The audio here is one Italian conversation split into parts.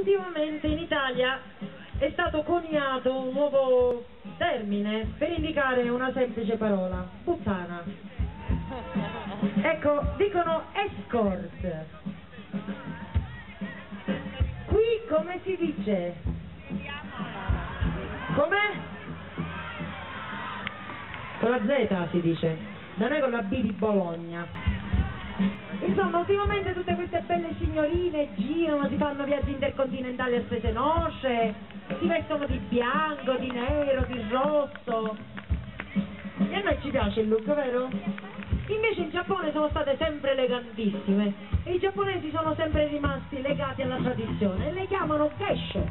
ultimamente in Italia è stato coniato un nuovo termine per indicare una semplice parola, puttana. Ecco, dicono escort. Qui come si dice? Com'è? Con la Z si dice, non è con la B di Bologna. Insomma, ultimamente tutte queste belle signorine girano, si fanno viaggi intercontinentali a spese noce, si vestono di bianco, di nero, di rosso. E a noi ci piace il look, vero? Invece in Giappone sono state sempre elegantissime e i giapponesi sono sempre rimasti legati alla tradizione e le chiamano geisha.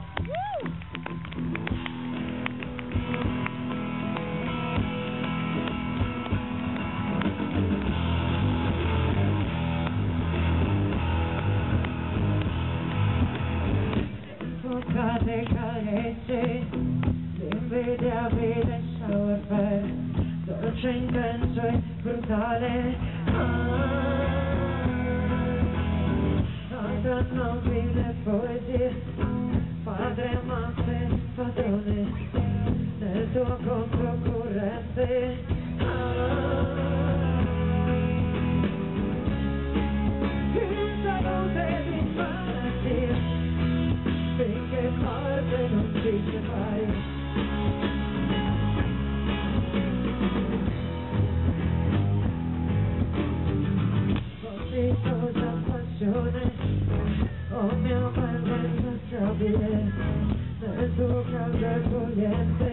Carezze, l'invidia vede sorbe, dolce intenso e brutale. Ah, nobile poesia, padre, madre, padrone, nel tuo controcorrente. Tobie, sercu każde pojęcie